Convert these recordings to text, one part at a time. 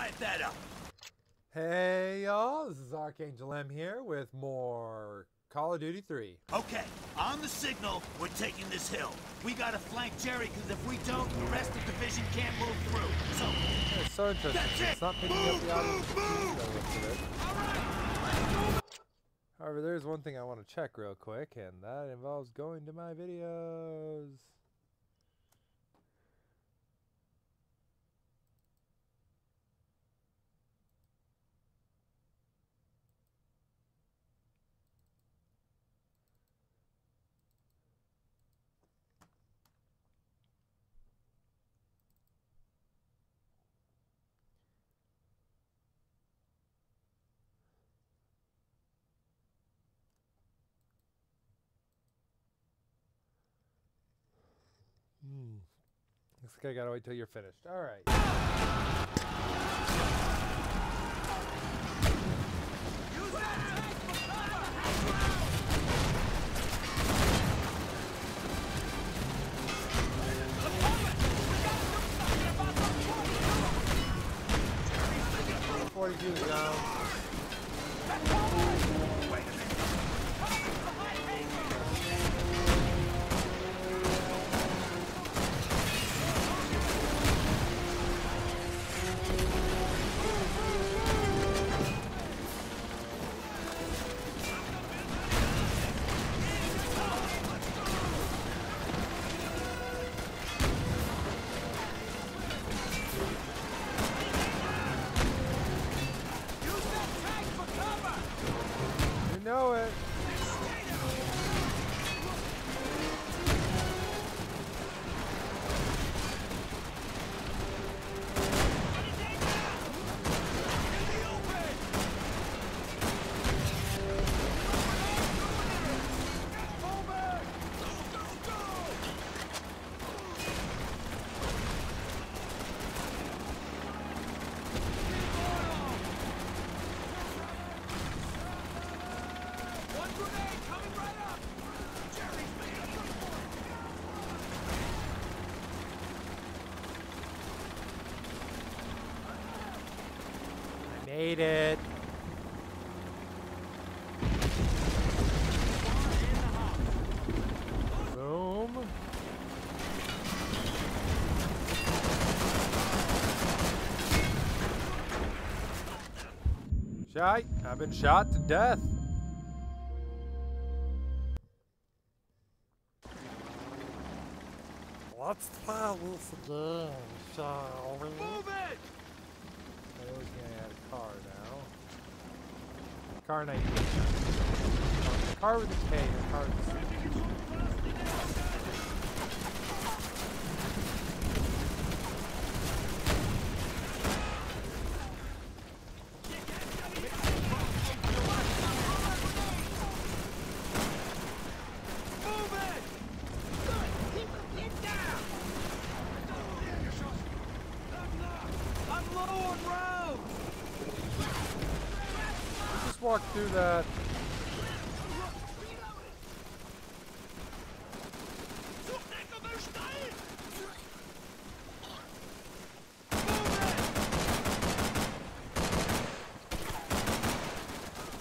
quiet that up. Hey y'all, this is Archangel M here with more Call of Duty 3. Okay, on the signal, we're taking this hill. We gotta flank Jerry, because if we don't, the rest of the division can't move through. So, It's so interesting. That's it. It's not picking up the audio. from the TV show looks of it. However, there's one thing I want to check real quick, and that involves going to my videos. Looks like I gotta wait till you're finished. All right. Forty-two down. I made it. Boom. Shite. I've been shot to death. Let's try this again, shall we? move it! I always gonna add a car now. Car 19. Oh, car with a K, or car with a C. Move it! I'm low on rounds! Just walk through that.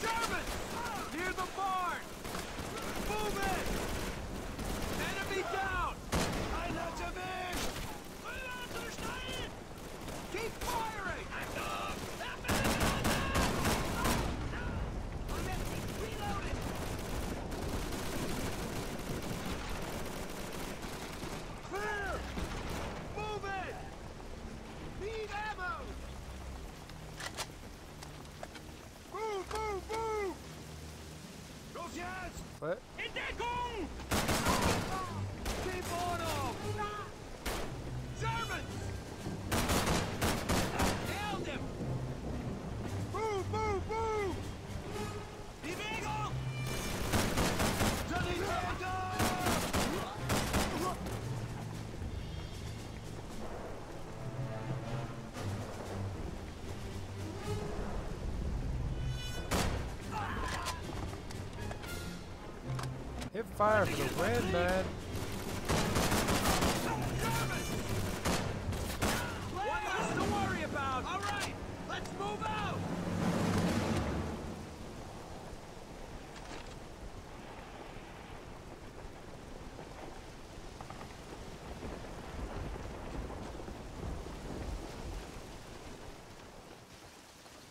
German! Near the barn! Move it! Enemy down! Keep firing! Clear! Move it! Need ammo! Move, move, move! Los jetzt! What? fire for the red, man.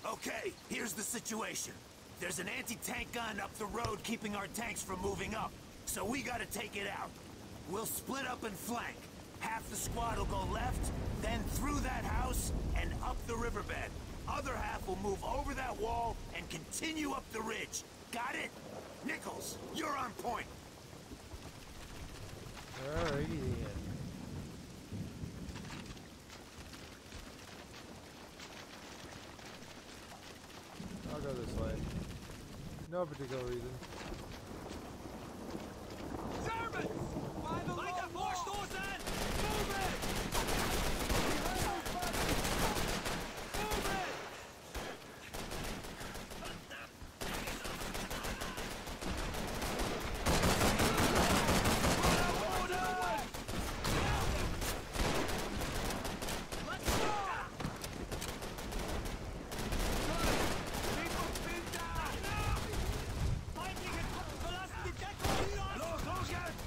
Okay, here's the situation. There's an anti-tank gun up the road keeping our tanks from moving up so we gotta take it out. We'll split up and flank. Half the squad will go left, then through that house and up the riverbed. Other half will move over that wall and continue up the ridge. Got it? Nichols, you're on point. Alrighty then. I'll go this way. No particular reason. Germans! By the Weiter vorstoßen! Move it! Move it! Feindliche Truppen verlassen die Deckung! Los, los jetzt!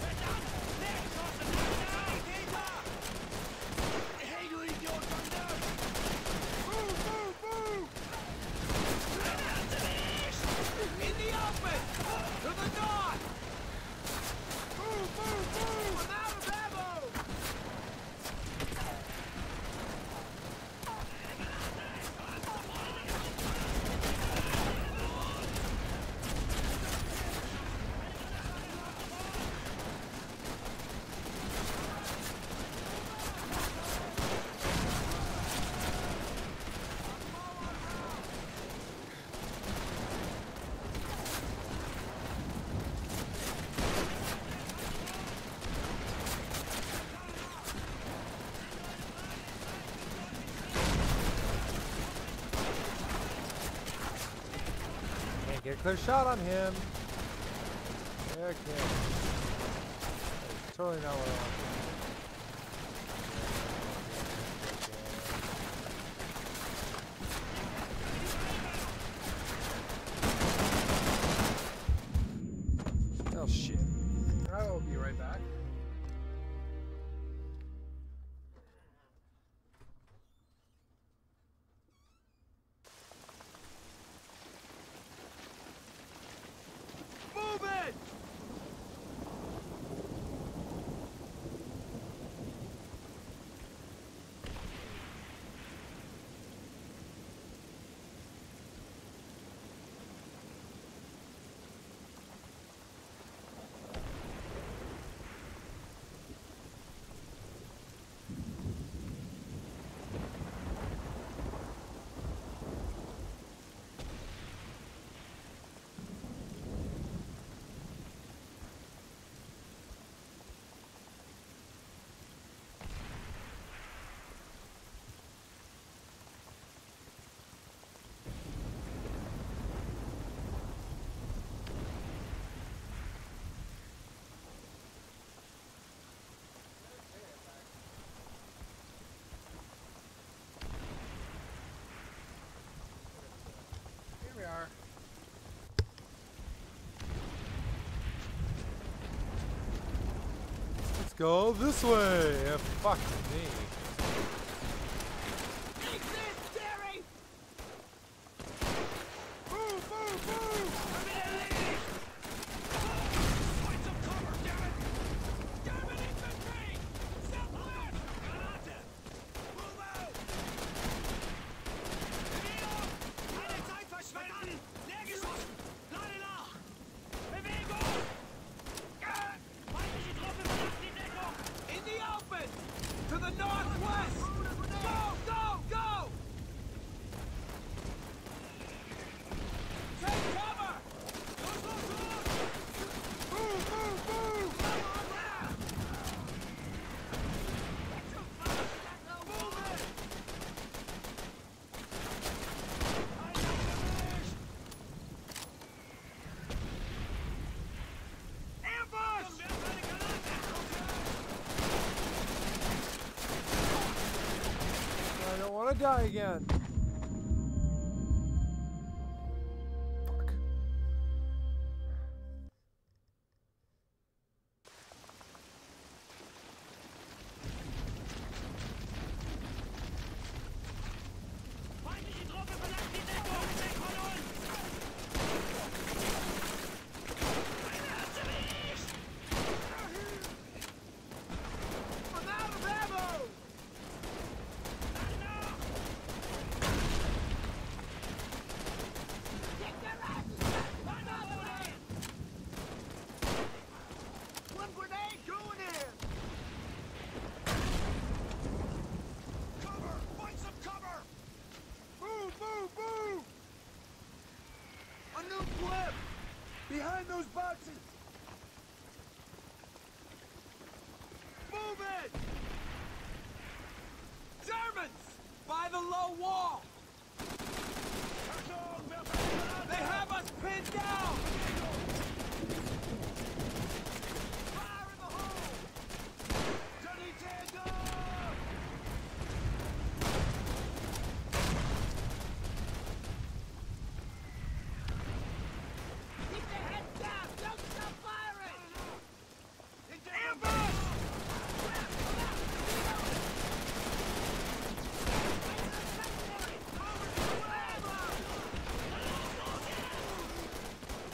Verdammt! Leerschossen! Sanitäter! Hey, du Idiot! Verdammt! Move, move, move! In the open! To the north! Move, move, move! I'm out of ammo! Can't get a clear shot on him. Okay. That's totally not what I want. Oh shit. I will be right back. Move it! Here we are. Let's go this way. Fuck me. Exit, Derry! Move, move, move! I'm in elite! Find some cover, damn it! German infantry! Step left! Granate! Move out! Bewegung! Keine Zeit verschwenden! Leer geschossen! Lade nach! Bewegung! Äh, Feindliche Truppe verlassen die Deckung! In the open! To the northwest! Go, go, go! Take cover! Los, los, los! Move, move, move! Move it! Ambush! Die again. By the low wall! They have us pinned down! Fire in the hole! Johnny Tango! Keep their heads down! Don't stop firing! Ambush!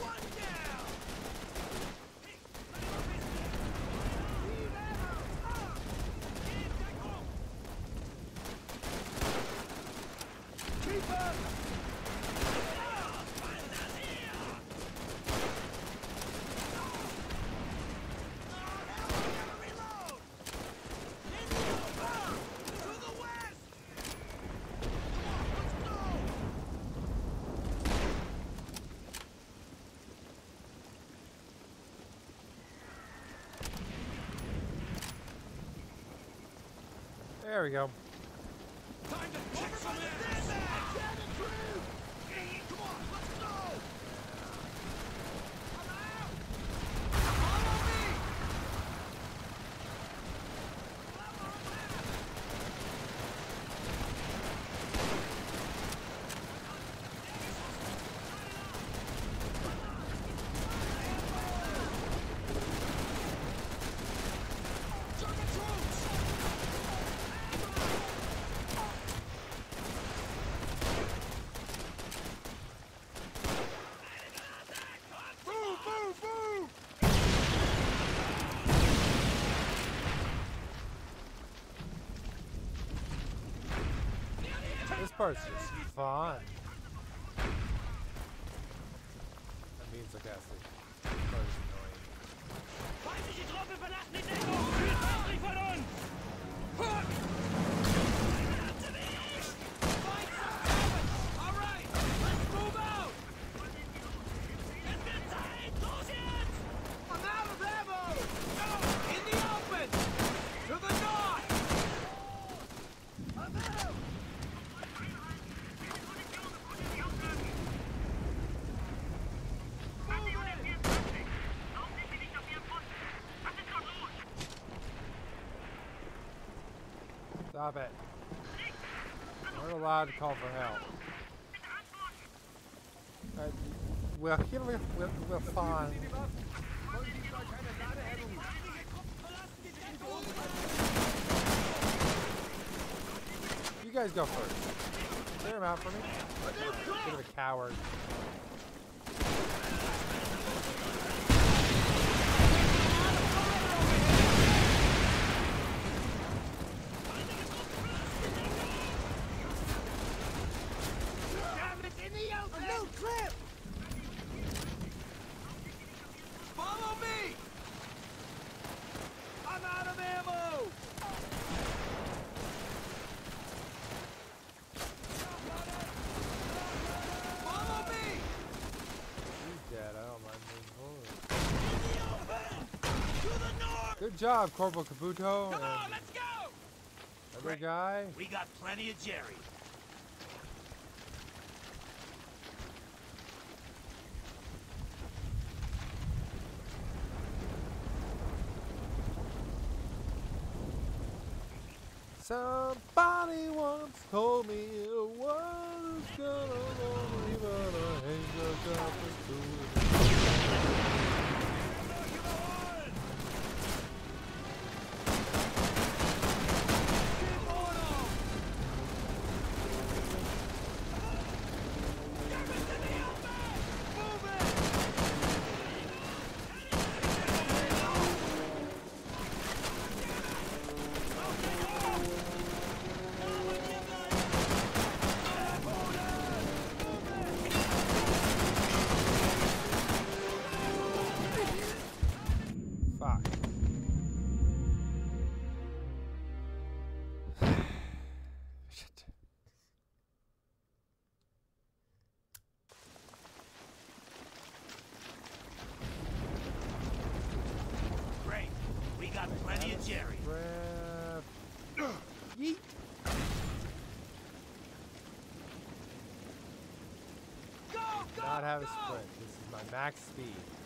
One down! Keep up! To the west! Let's go! There we go. Time to check some Come on, let's go! I'm out! Follow me! German troops! Move, move, move! This part's just fun. That means sarcastic. This part is annoying. Feindliche Truppe verlassen die Deckung! Südwestlich von uns! Find some Germans! All right, let's move out! Es wird Zeit! Los jetzt! I'm out of ammo! In the open! To the north! I'm out! Stop it. We're allowed to call for help. Uh, well, here we, we're, we're fine. You guys go first. Clear him out for me. Bit of a coward. Damn it, in the open! A new clip! Follow me! I'm out of ammo! Follow me! He's dead. I don't mind moving forward. To the north! Good job, Corporal Kabuto. Come on, let's go! other guy. We got plenty of Jerry. Somebody once told me world is gonna me, but I got nothing to have a sprint. This is my max speed.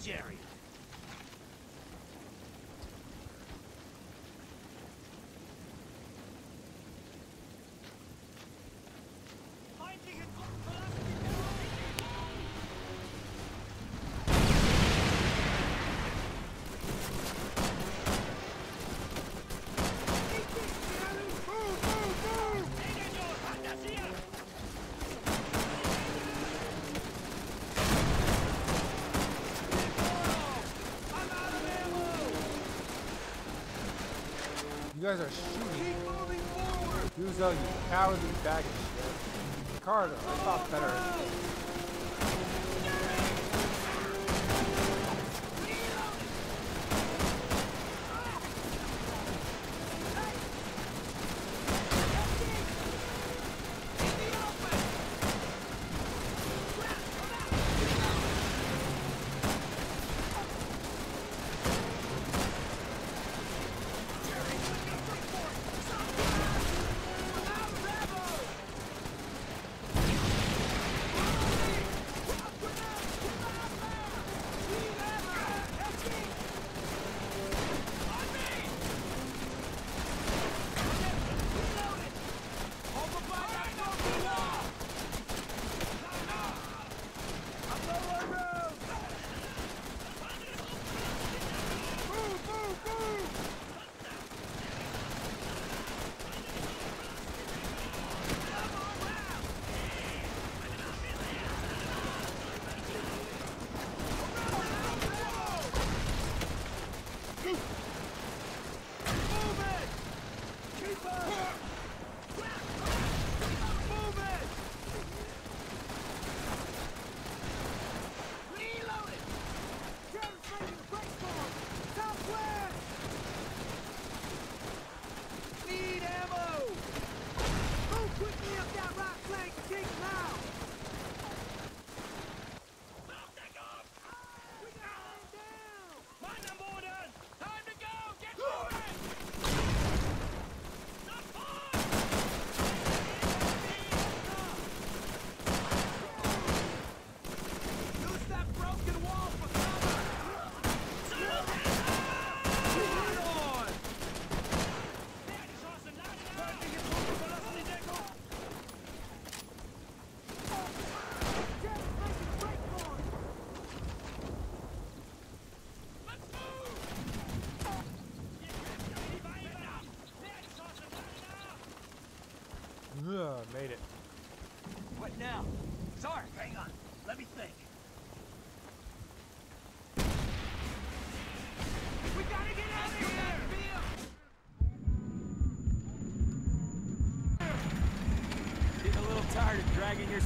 Jerry. area. You guys are shooting. keep moving Uzo, you cowardly baggage. Ricardo, I thought better.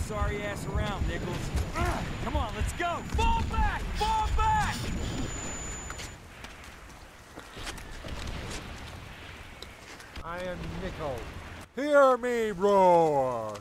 sorry ass around, Nichols. Come on, let's go! Fall back! Fall back! I am Nichols. Hear me roar!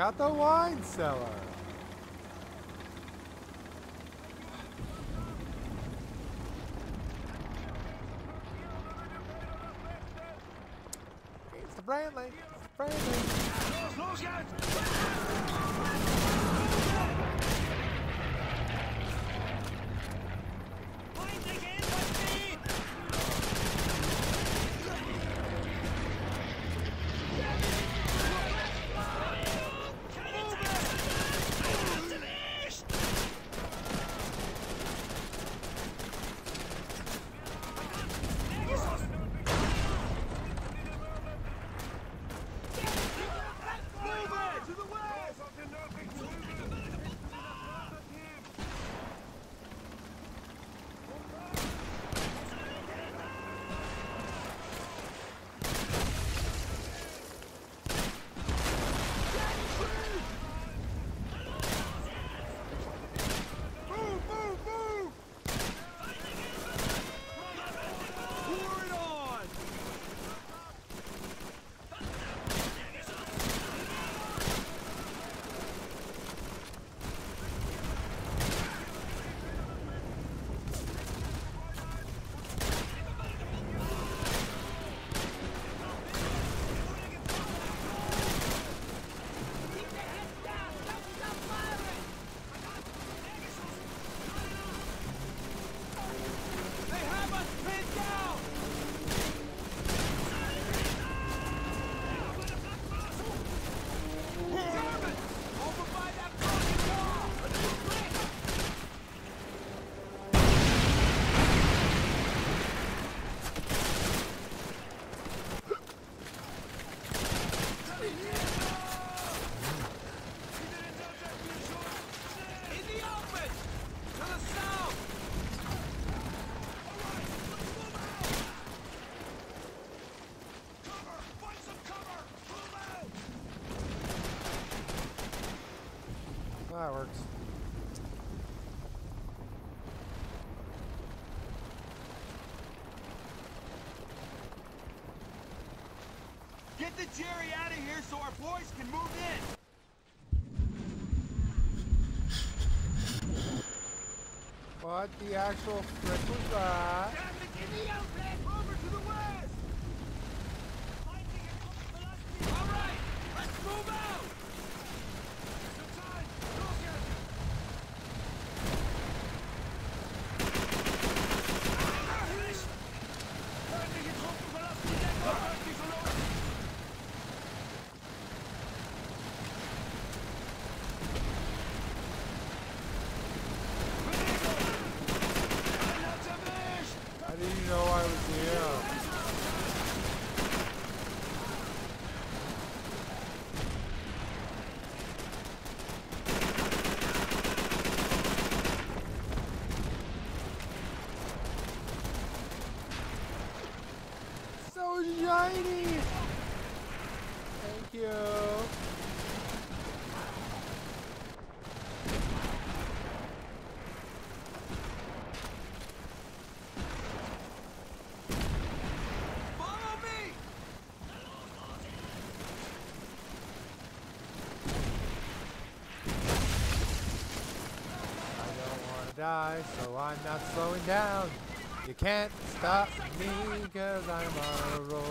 out the wine cellar. It's the Brantley. It's the Brantley. the Jerry out of here so our boys can move in. What the actual frick was that? die, so I'm not slowing down. You can't stop me, cause I'm on a roll.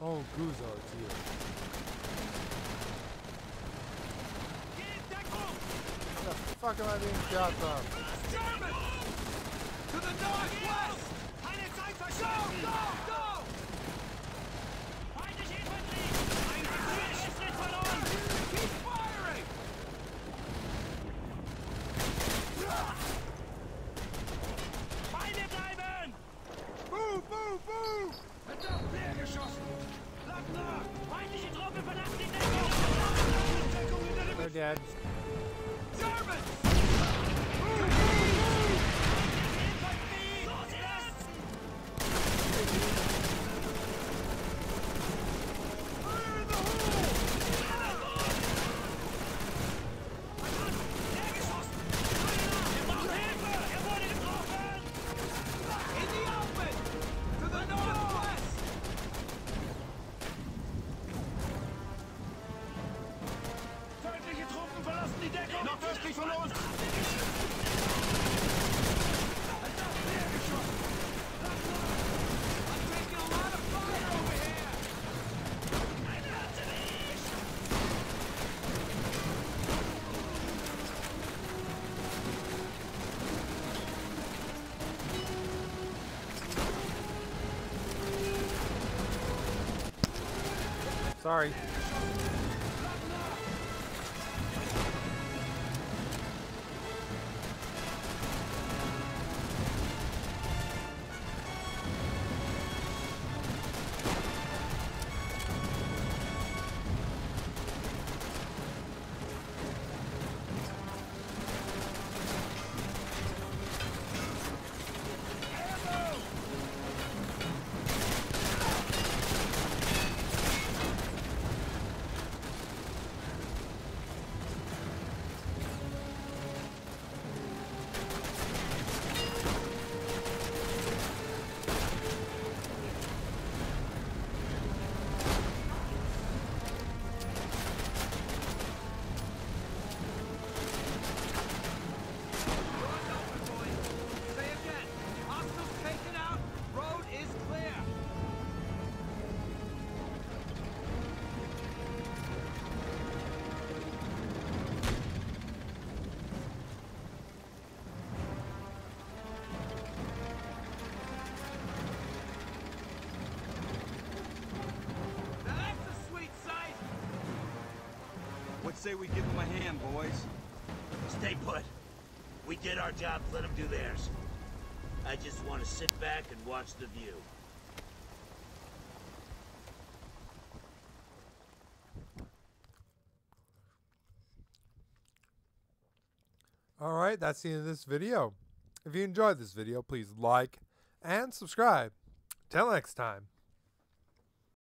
Oh, Guzzo, am I being shot from? German! To the northwest! Go, go, go! dead. Germans! Sorry. Say we give them a hand, boys? Stay put. We did our job, let them do theirs. I just want to sit back and watch the view. Alright, that's the end of this video. If you enjoyed this video, please like and subscribe. Till next time.